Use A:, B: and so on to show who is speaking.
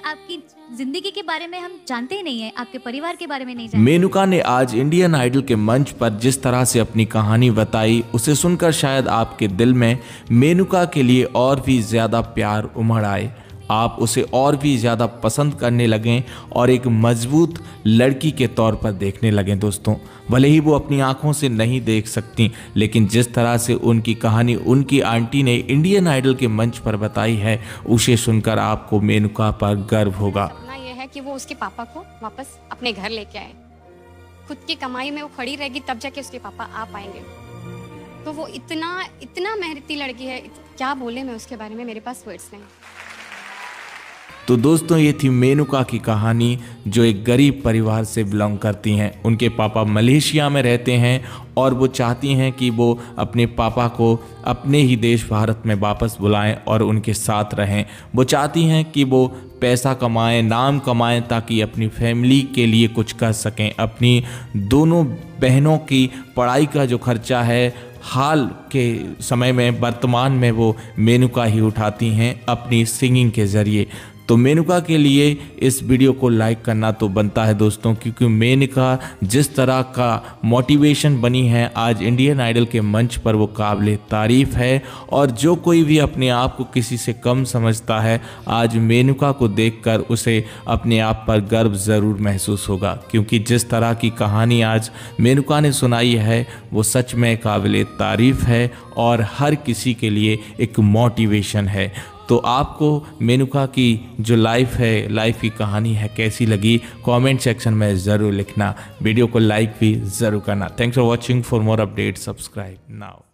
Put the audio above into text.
A: आपकी ज़िंदगी के बारे में हम जानते ही नहीं है, आपके परिवार के बारे में नहीं जानते।
B: मेनुका ने आज इंडियन आइडल के मंच पर जिस तरह से अपनी कहानी बताई, उसे सुनकर शायद आपके दिल में मेनुका के लिए और भी ज़्यादा प्यार उमड़ आए। आप उसे और भी ज़्यादा पसंद करने लगें और एक मज़बूत लड़की के तौर पर देखने लगें दोस्तों। भले ही वो अपनी आँखों से नहीं देख सकती, लेकिन जिस तरह से उनकी कहानी उनकी आंटी ने इंडियन आइडल के मंच पर बताई है, उसे सुनकर आपको मेनुका पर गर्व होगा।
C: यह है कि वो उसके पापा को वापस अपने घर लेके आए। खुद की कमाई में वो खड़ी रहेगी, तब जाके उसके पापा आ पाएँगे। तो वो इतना इतना मेहनती लड़की है, क्या बोले मैं उसके बारे में, मेरे पास वर्ड्स नहीं।
B: तो दोस्तों, ये थी मेनुका की कहानी, जो एक गरीब परिवार से बिलोंग करती हैं। उनके पापा मलेशिया में रहते हैं और वो चाहती हैं कि वो अपने पापा को अपने ही देश भारत में वापस बुलाएँ और उनके साथ रहें। वो चाहती हैं कि वो पैसा कमाएँ, नाम कमाएँ, ताकि अपनी फैमिली के लिए कुछ कर सकें। अपनी दोनों बहनों की पढ़ाई का जो खर्चा है, हाल के समय में, वर्तमान में वो मेनुका ही उठाती हैं अपनी सिंगिंग के ज़रिए। तो मेनुका के लिए इस वीडियो को लाइक करना तो बनता है दोस्तों, क्योंकि मेनुका जिस तरह का मोटिवेशन बनी है, आज इंडियन आइडल के मंच पर वो काबिल तारीफ़ है। और जो कोई भी अपने आप को किसी से कम समझता है, आज मेनुका को देखकर उसे अपने आप पर गर्व ज़रूर महसूस होगा, क्योंकि जिस तरह की कहानी आज मेनुका ने सुनाई है, वो सच में काबिल तारीफ़ है और हर किसी के लिए एक मोटिवेशन है। तो आपको मेनुका की जो लाइफ है लाइफ की कहानी है, कैसी लगी? कमेंट सेक्शन में ज़रूर लिखना। वीडियो को लाइक भी ज़रूर करना। Thanks for watching for more update subscribe now